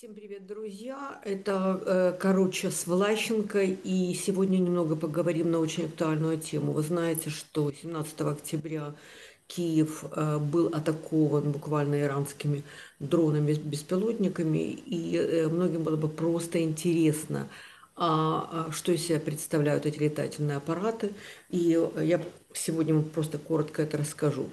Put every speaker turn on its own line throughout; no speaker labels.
Всем привет, друзья! Это, э, короче, с Влащенко, и сегодня немного поговорим на очень актуальную тему. Вы знаете, что 17 октября Киев э, был атакован буквально иранскими дронами-беспилотниками, и э, многим было бы просто интересно, что из себя представляют эти летательные аппараты. И я сегодня просто коротко это расскажу.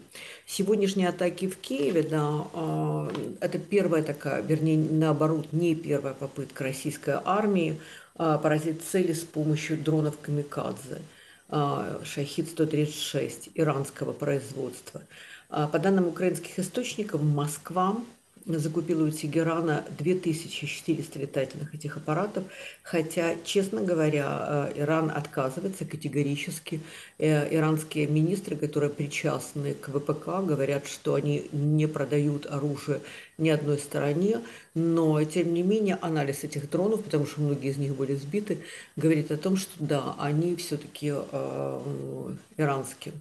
Сегодняшние атаки в Киеве, да, а, это первая такая, вернее, наоборот, не первая попытка российской армии а, поразить цели с помощью дронов «Камикадзе». «Шахид-136» иранского производства. По данным украинских источников, Москва закупила у Тегерана 2400 летательных этих аппаратов, хотя, честно говоря, э, Иран отказывается категорически. Э, иранские министры, которые причастны к ВПК, говорят, что они не продают оружие ни одной стороне, но, тем не менее, анализ этих дронов, потому что многие из них были сбиты, говорит о том, что да, они все-таки э, иранские.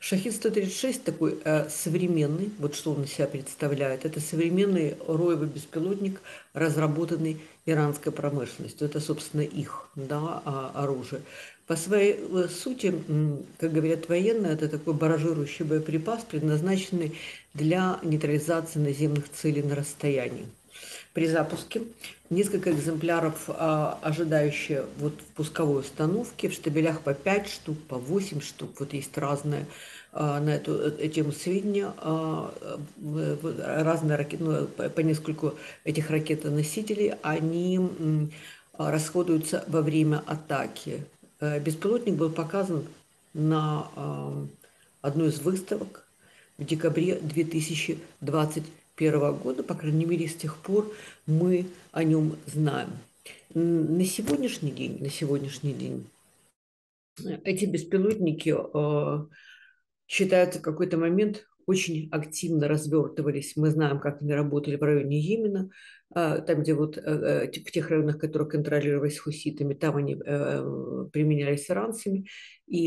Шахид-136 такой э, современный, вот что он из себя представляет, это современный роевый беспилотник, разработанный иранской промышленностью. Это, собственно, их да, а, оружие. По своей э, сути, как говорят военные, это такой баражирующий боеприпас, предназначенный для нейтрализации наземных целей на расстоянии. При запуске. Несколько экземпляров, а, ожидающие вот в пусковой установке, в штабелях по 5 штук, по 8 штук, вот есть разные а, на эту э, тему сведения, а, разные ракеты, ну, по нескольку этих ракетоносителей, они расходуются во время атаки. Э, беспилотник был показан на одной из выставок в декабре 2021 года. По крайней мере, с тех пор мы о нем знаем. На сегодняшний день, на сегодняшний день эти беспилотники э, считаются в какой-то момент очень активно развертывались. Мы знаем, как они работали в районе Йемена, а, там, где вот э, э, в тех районах, которые контролировались хуситами, там они э, применялись иранцами. И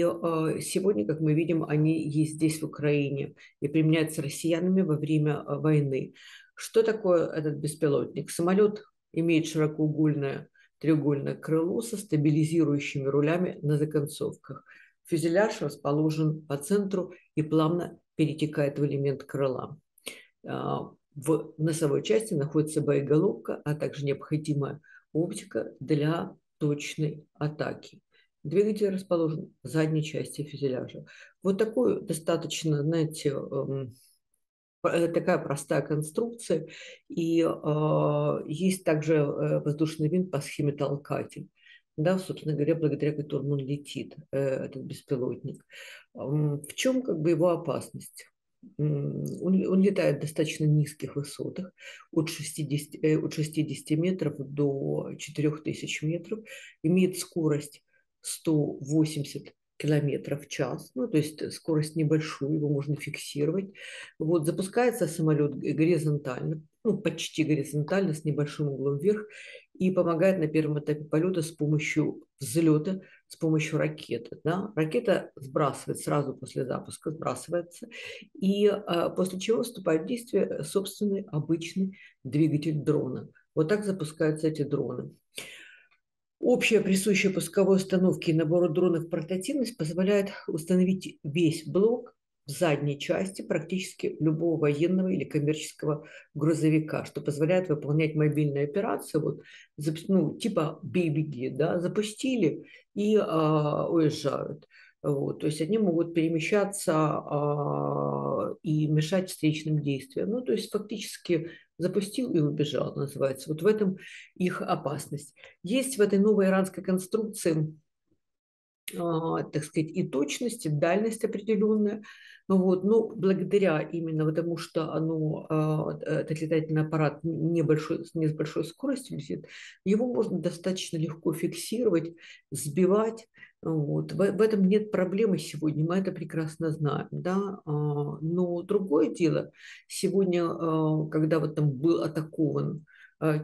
сегодня, как мы видим, они есть здесь, в Украине, и применяются россиянами во время войны. Что такое этот беспилотник? Самолет имеет широкоугольное треугольное крыло со стабилизирующими рулями на законцовках. Фюзеляж расположен по центру и плавно перетекает в элемент крыла. А, в носовой части находится боеголовка, а также необходимая оптика для точной атаки. Двигатель расположен в задней части фюзеляжа. Вот такой достаточно, знаете, эм, э, такая простая конструкция. И э, есть также э, воздушный винт по схеме толкатель. Да, собственно говоря, благодаря которому он летит, э, этот беспилотник. В чем как бы его опасность? Он, он летает в достаточно низких высотах, от 60, э, от 60 метров до 4000 метров, имеет скорость 180 километров в час, ну, то есть скорость небольшую, его можно фиксировать. Вот, запускается самолет горизонтально, ну, почти горизонтально, с небольшим углом вверх, и помогает на первом этапе полета с помощью взлета, с помощью ракеты. Да? Ракета сбрасывает сразу после запуска, сбрасывается, и а, после чего вступает в действие собственный обычный двигатель дрона. Вот так запускаются эти дроны. Общая присущая пусковой установке и набору дронов портативность позволяет установить весь блок в задней части практически любого военного или коммерческого грузовика, что позволяет выполнять мобильные операции, вот, ну, типа BBG, да, запустили и а, уезжают. Вот, то есть они могут перемещаться а, и мешать встречным действиям. Ну, то есть фактически запустил и убежал, называется. Вот в этом их опасность. Есть в этой новой иранской конструкции так сказать, и точность, и дальность определенная. Вот, но благодаря именно потому, что оно, а, этот летательный аппарат небольшой, не с большой скоростью летит, его можно достаточно легко фиксировать, сбивать. Вот. В, этом нет проблемы сегодня, мы это прекрасно знаем. Да? А, но другое дело, сегодня, когда вот там был атакован Э,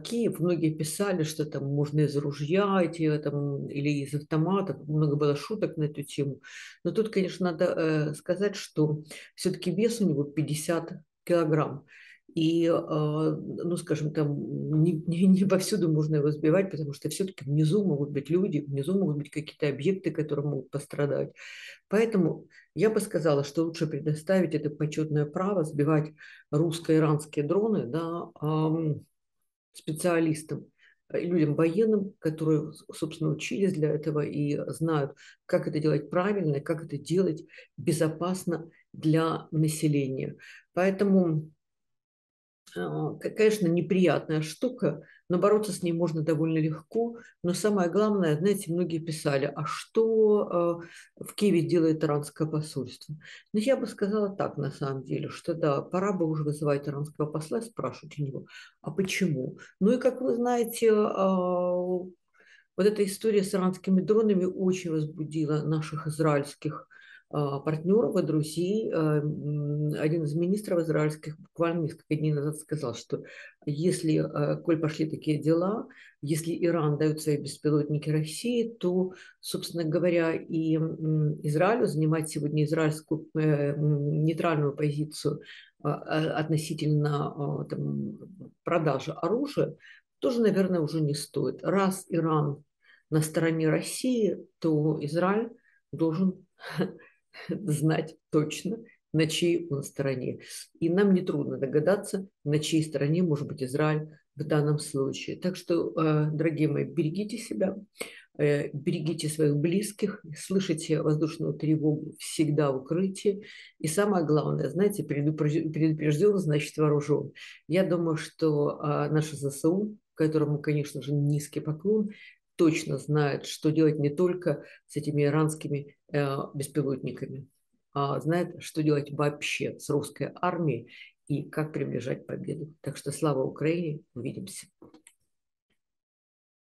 Киев, многие писали, что там можно из ружья идти, там, или из автоматов, много было шуток на эту тему. Но тут, конечно, надо э, сказать, что все-таки вес у него 50 килограмм. И, а, ну, скажем, там не, не, не повсюду можно его сбивать, потому что все-таки внизу могут быть люди, внизу могут быть какие-то объекты, которые могут пострадать. Поэтому я бы сказала, что лучше предоставить это почетное право сбивать русско-иранские дроны да, специалистам, э, людям военным, которые, собственно, учились для этого и знают, как это делать правильно, как это делать безопасно для населения. Поэтому конечно, неприятная штука, но бороться с ней можно довольно легко. Но самое главное, знаете, многие писали, а что а, в Киеве делает иранское посольство? Ну, я бы сказала так, на самом деле, что да, пора бы уже вызывать иранского посла и спрашивать у него, а почему? Ну и, как вы знаете, а, вот эта история с иранскими дронами очень возбудила наших израильских партнеров и друзей. А, один из министров израильских буквально несколько дней назад сказал, что если, а, коль пошли такие дела, если Иран дает свои беспилотники России, то, собственно говоря, и Израилю занимать сегодня израильскую э, нейтральную позицию относительно там, продажи оружия, тоже, наверное, уже не стоит. Раз Иран на стороне России, то Израиль должен знать точно, на чьей он стороне. И нам нетрудно догадаться, на чьей стороне может быть Израиль в данном случае. Так что, э, дорогие мои, берегите себя, э, берегите своих близких, слышите воздушную тревогу всегда в укрытии. И самое главное, знаете, предупрежден, значит вооружен. Я думаю, что э, наши ЗСУ, которому, конечно же, низкий поклон, точно знает, что делать не только с этими иранскими э, беспилотниками, а знает, что делать вообще с русской армией и как приближать победу. Так что слава Украине, увидимся.